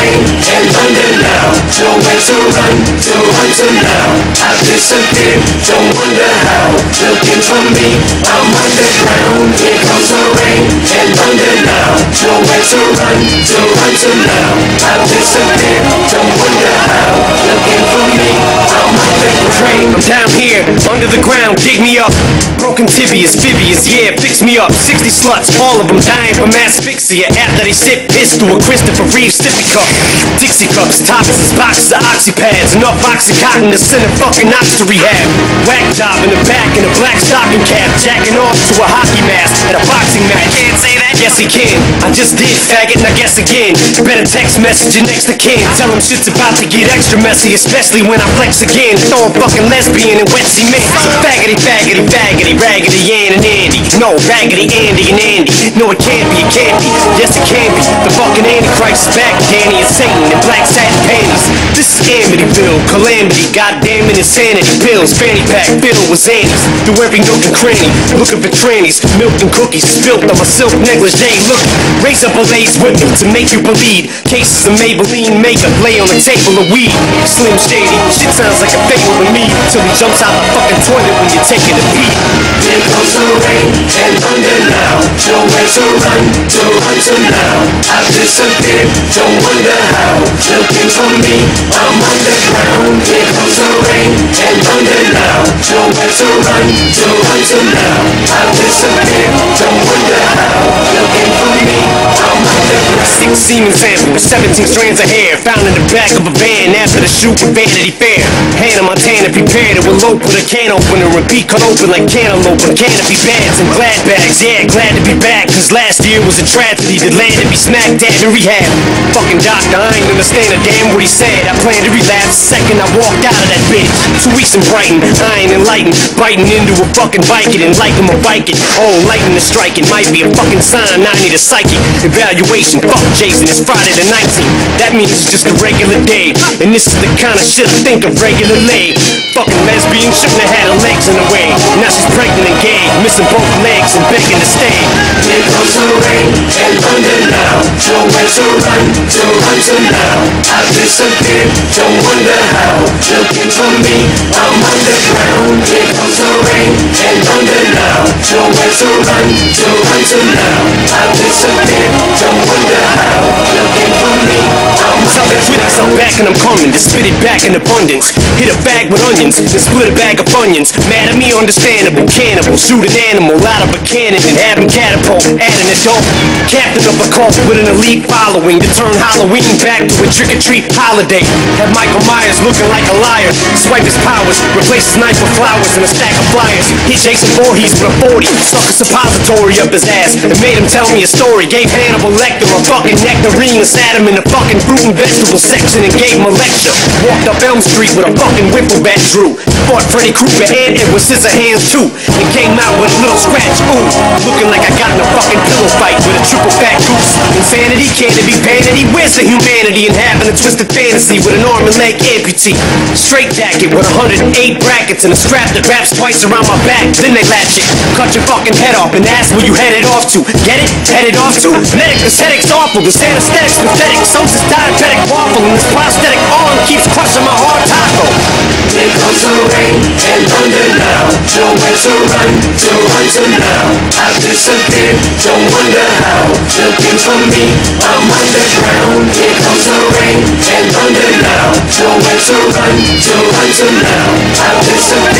rain and thunder now. Nowhere to run, to run to now. I've disappeared, don't wonder how. Looking for me, I'm underground. Here comes the rain and thunder now. Nowhere to run, to run to now. I've disappeared, don't wonder how. Looking for me, I'm underground. I'm down here, under the ground, dig me up. Tibias, fibias, yeah, fix me up. 60 sluts, all of them dying from asphyxia after they sip piss through a Christopher Reeve sippy cup. Dixie cups, toxins, boxes of oxy oxypads, enough oxycontin to send a fucking ox to rehab. Whack job in the back in a black stocking cap, jacking off to a hockey mask at a boxing match. Can't say that? Yes, he can. I just did, faggot, and I guess again. Better text message your next to kin. Tell him shit's about to get extra messy, especially when I flex again. Throw a fucking lesbian in wet cement. Faggoty, faggoty, faggoty, raggedy, Ann and Andy. No, raggedy Andy and Andy. No, it can't be, it can't be. Yes, it can be. The fucking Antichrist is back, Damien and Satan in black satin panties. This is Amityville, calamity, goddamn it, insanity. Pills, fanny pack, filled with Xannies. Through every nook and cranny, looking for trannies. Milk and cookies spilt on my silk negligee. Look, raise up a lace with me to make you believe. Cases of Maybelline makeup lay on the table of weed. Slim Shady, shit sounds like a fable to me. Till he jumps out the fucking toilet when you're taking a pee. Here comes the rain and thunder now. Nowhere to run, to to now. I've disappeared, don't wonder how. Looking for me, I'm underground. Here comes the rain and thunder now. Nowhere to run, to to now. I've disappeared, don't wonder how. Semen samples, 17 strands of hair found in the back of a van after the shoot with Vanity Fair. Hannah Montana prepared it with with a can opener and repeat cut open like cantaloupe and canopy bags and glad bags. Yeah, glad to be back, cause last year was a tragedy that landed me smack dab in rehab. Fucking doctor, I ain't understand a damn what he said. I planned to relapse second I walked out of that bitch. Two weeks in Brighton, I ain't enlightened. Biting into a fucking Viking and like him a Viking. Oh, lightning is striking, might be a fucking sign. I need a psychic evaluation. Fuck Jason, it's Friday the 19th. That means it's just a regular day. And this is the kind of shit I think of regularly. Fucking lesbian shouldn't have had her legs in the way. Now she's pregnant and gay, missing both legs and begging to stay. Here comes the rain and thunder now. Nowhere to run, to run to now. I've disappeared, don't wonder how. Looking for me, I'm underground. Here comes the rain and thunder now. Nowhere to run, to run to now. I've disappeared, and I'm coming to spit it back in abundance. Hit a bag with onions, then split a bag of onions. Mad at me, understandable. Cannibal, shoot an animal out of a cannon and have him catapult. Add an adult, captain of a cult with an elite following to turn Halloween back to a trick or treat holiday. Have Michael Myers looking like a liar. Swipe his powers, replace his knife with flowers and a stack of flyers. Hit Jason Voorhees with a 40, stuck a suppository up his ass and made him tell me a story. Gave Hannibal Lecter a fucking nectarine, sat him in the fucking fruit and vegetable section and gave him a lecture. Walked up Elm Street with a fucking Wiffle bat drew. Fought Freddy Krueger and Edward Scissorhands too. And came out with a little scratch, ooh. Looking like I got in a fucking pillow fight with a triple fat goose. Insanity, can it be vanity? Where's the humanity in having a twisted fantasy with an arm and leg amputee? Straight jacket with 108 brackets and a strap that wraps twice around my back. Then they latch it, cut your fucking head off and ask where you headed off to. Get it? Headed off to? Medic, aesthetics awful. This anesthetic's pathetic. So's this diabetic waffle and this prosthetic arm keeps crushing my hard taco. Here comes the rain and thunder now. Nowhere to run, to run to now. I've disappeared, don't wonder how. Looking for me, I'm underground. Here comes the rain and thunder now. Nowhere to run, to run to now. I've disappeared,